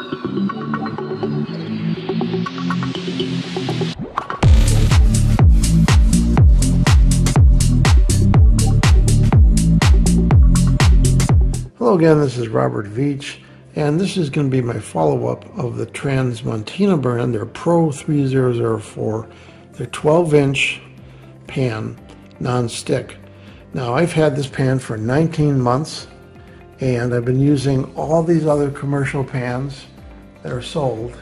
Hello again, this is Robert Veach, and this is going to be my follow-up of the Tramontina brand, their Pro 3004, their 12-inch pan, non-stick. Now, I've had this pan for 19 months, and I've been using all these other commercial pans that are sold.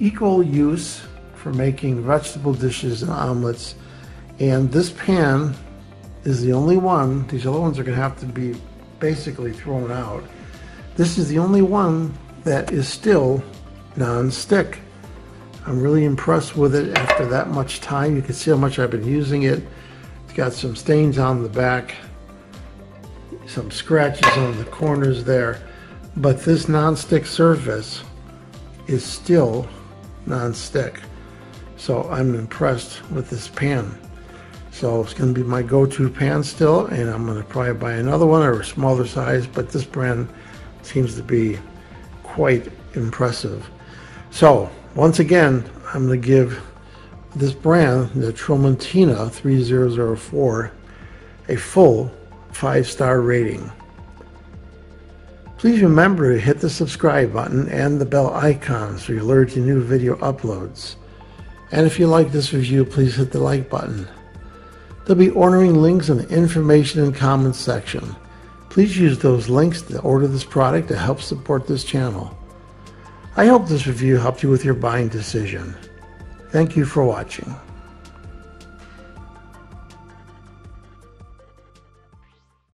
Equal use for making vegetable dishes and omelets, and this pan is the only one, these other ones are going to have to be basically thrown out. This is the only one that is still non-stick. I'm really impressed with it after that much time. You can see how much I've been using it. It's got some stains on the back, some scratches on the corners there, but this non-stick surface is still non-stick. So I'm impressed with this pan. So it's going to be my go-to pan still, and I'm going to probably buy another one or a smaller size, but this brand seems to be quite impressive. So once again, I'm going to give this brand, the Tramontina 3004, a full five-star rating. Please remember to hit the subscribe button and the bell icon so you're alerted to new video uploads. And if you like this review, please hit the like button. There'll be ordering links in the information and comments section. Please use those links to order this product to help support this channel. I hope this review helped you with your buying decision. Thank you for watching.